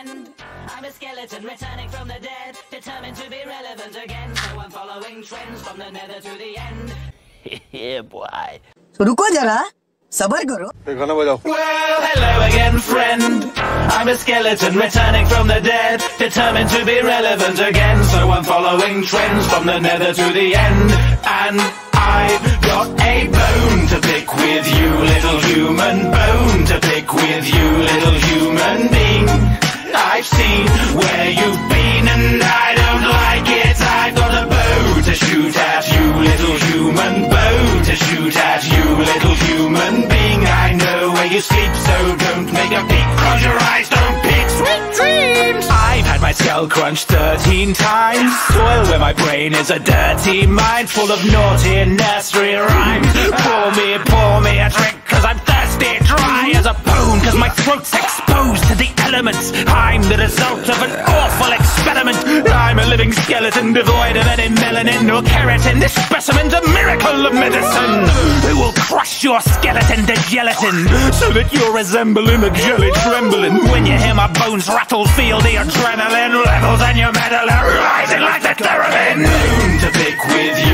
friend. I'm a skeleton returning from the dead, determined to be relevant again. So I'm following trends from the nether to the end. yeah, boy. तो रुको जरा सबर करो गाना बजाओ Well, hello again, friend. I'm a skeleton returning from the dead, determined to be relevant again. So I'm following trends from the nether to the end. And I've got a bone to pick with you, little human. Bone to pick with you, little human being. I've seen where you've been and I don't like it. I've got a bow to shoot at you, little human. Bow to shoot at you, little human being. I know where you sleep, so don't make a peek. Close your eyes, don't peek. Sweet dreams. I've had my skull crunched 13 times. Soil where my brain is a dirty mind full of naughty nursery rhymes. Pour me, pour me a drink, cause I'm thirsty, dry as a bone, cause my throat's exposed to the elements. I'm the result of an awful experiment. I'm a living skeleton devoid of any melanin or keratin. This specimen's a miracle of medicine. It will crush your skeleton to gelatin so that you're resembling a jelly trembling. When you hear my bones rattle, feel the adrenaline levels and your are rising like the theremin. To pick with you,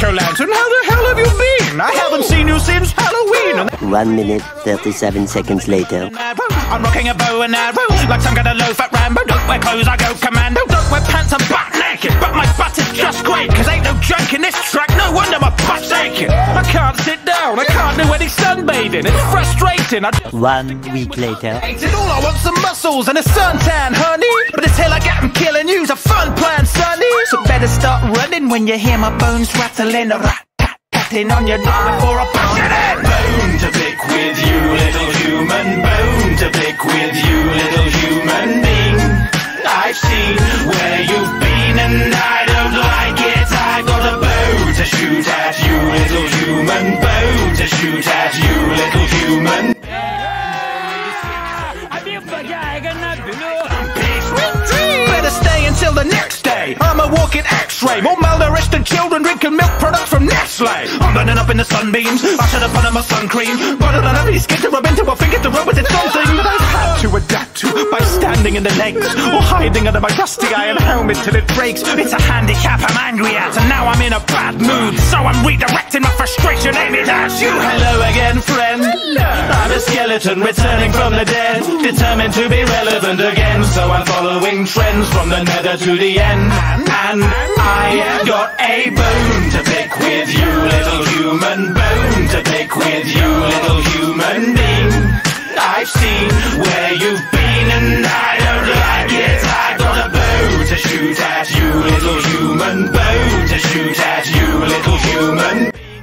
Jack O' Lantern. How the hell have you been? I haven't seen you since Halloween. One minute, 37 seconds later. I'm rocking a bow and arrow like some kind of low-fat Rambo. Don't wear clothes, I go commando. Don't wear pants, I'm butt naked, but my butt is just great. Cause ain't no junk in this track. No wonder my butt's aching. I can't sit down. I can't do any sunbathing. It's frustrating. I One week later. all. I want some muscles and a suntan, honey. But this hell I got I'm killing you's a fun plan, sonny. Start running when you hear my bones rattling. Rat tat tatting on your door before I push it in. Bone to pick with you, little human. Bone to pick with you, little human being. I've seen where you've been and I don't like it. I've got a bow to shoot at you, little human. Bow to shoot at until the next day. I'm a walking X-ray, more malnourished children drinking milk products from Nestle. I'm burning up in the sunbeams. I should have put on my sun cream, but I don't have any skin to rub into. I it's a rub, but it's something that I've had to to standing in the legs or hiding under my rusty iron helmet till it breaks. It's a handicap I'm angry at, and now I'm in a bad mood, so I'm redirecting my frustration aimed at you. Hello again, friend. I'm a skeleton returning from the dead, determined to be relevant again. So I'm following trends from the nether to the end. And I got a bone to pick with you, little human. Bone to pick with you, little